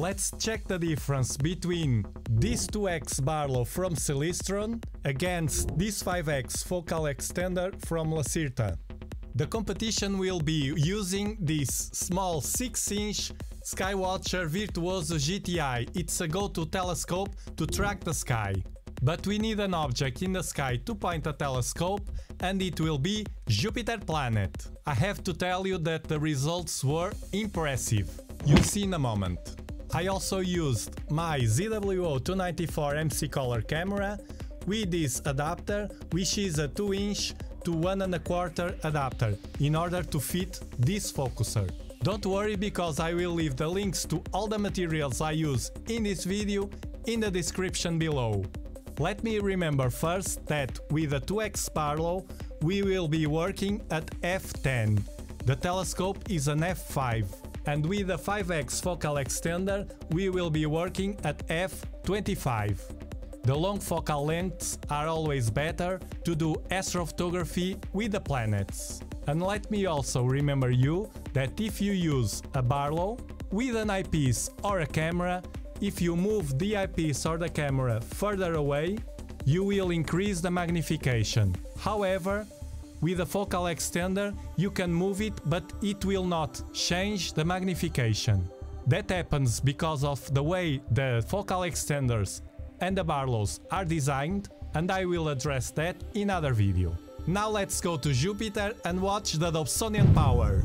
Let's check the difference between this 2x Barlow from Celestron against this 5x focal extender from Lacerta. The competition will be using this small 6-inch Skywatcher Virtuoso GTI. It's a go-to telescope to track the sky. But we need an object in the sky to point a telescope and it will be Jupiter Planet. I have to tell you that the results were impressive. You'll see in a moment. I also used my ZWO294 MC color camera with this adapter which is a 2 inch to 1 and a quarter adapter in order to fit this focuser. Don't worry because I will leave the links to all the materials I use in this video in the description below. Let me remember first that with the 2x Barlow we will be working at f10. The telescope is an f5 and with the 5x focal extender we will be working at f25. The long focal lengths are always better to do astrophotography with the planets. And let me also remember you that if you use a Barlow with an eyepiece or a camera, if you move the eyepiece or the camera further away, you will increase the magnification. However, with a focal extender you can move it but it will not change the magnification. That happens because of the way the focal extenders and the Barlows are designed and I will address that in other video. Now let's go to Jupiter and watch the Dobsonian power.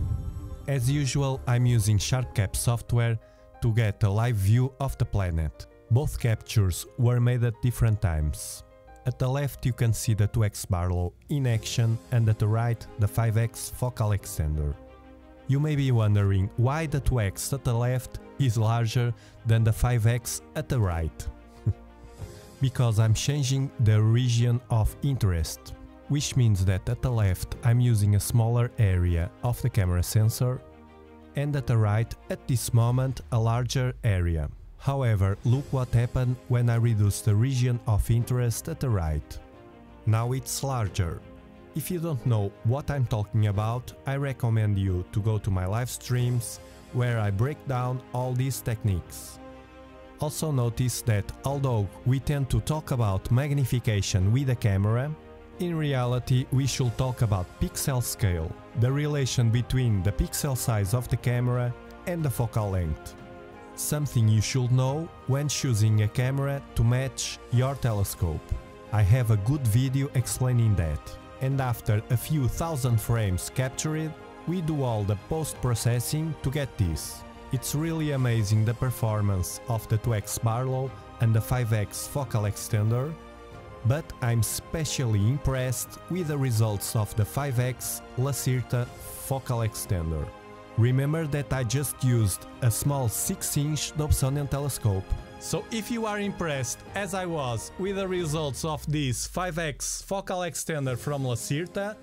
As usual I'm using SharpCap software to get a live view of the planet. Both captures were made at different times. At the left you can see the 2x Barlow in action and at the right the 5x focal extender. You may be wondering why the 2x at the left is larger than the 5x at the right because I'm changing the region of interest, which means that at the left I'm using a smaller area of the camera sensor and at the right at this moment a larger area. However, look what happened when I reduce the region of interest at the right. Now it's larger. If you don't know what I'm talking about, I recommend you to go to my live streams where I break down all these techniques. Also notice that although we tend to talk about magnification with the camera, in reality we should talk about pixel scale, the relation between the pixel size of the camera and the focal length. Something you should know when choosing a camera to match your telescope. I have a good video explaining that. And after a few thousand frames captured, we do all the post-processing to get this. It's really amazing the performance of the 2x Barlow and the 5x focal extender, but I'm especially impressed with the results of the 5x Lacerta focal extender. Remember that I just used a small 6-inch Dobsonian telescope. So if you are impressed, as I was, with the results of this 5x focal extender from Lacerta,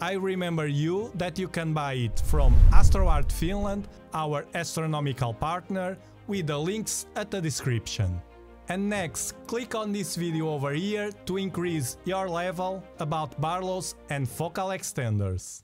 I remember you that you can buy it from AstroArt Finland, our astronomical partner, with the links at the description. And next, click on this video over here to increase your level about Barlows and focal extenders.